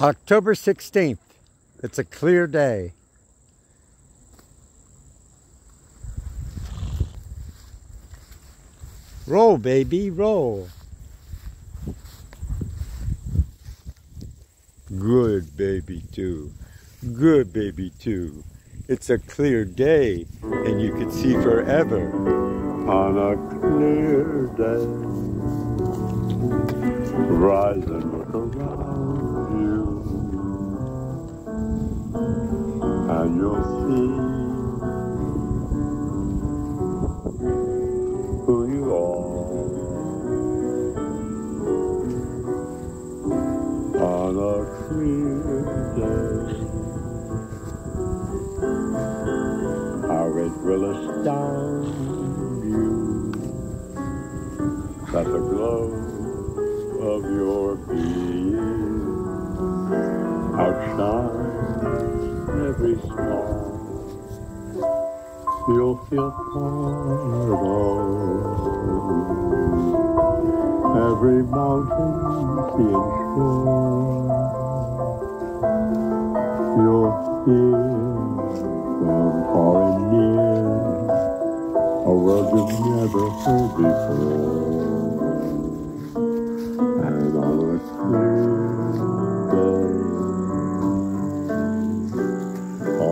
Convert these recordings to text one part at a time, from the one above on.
October 16th. It's a clear day. Roll, baby, roll. Good BabyToo. Good BabyToo. It's a clear day, and you can see forever on a clear day. Rise and and you'll see who you are on a clear day. How it will astound you that the glow of your being outshines every star. You'll feel part of every mountain, sea, and shore. You'll hear from far and near a world you've never heard before. And on a clear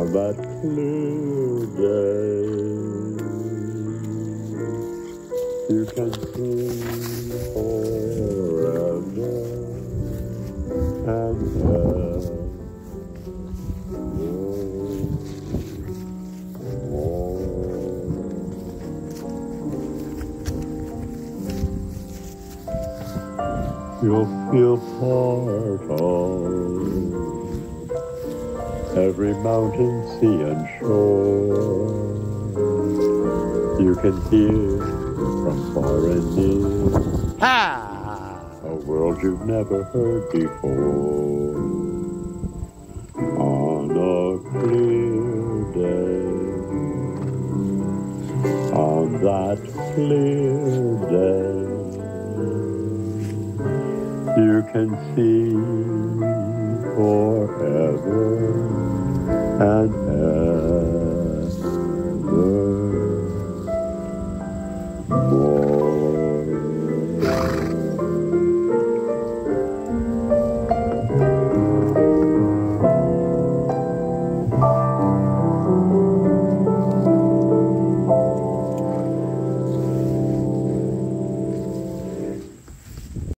on that clear you can sing forever and ever. You'll feel part of every mountain, sea, and shore. You can hear from far and near Ha! a world you've never heard before. On a clear day, on that clear day, you can see forever and ever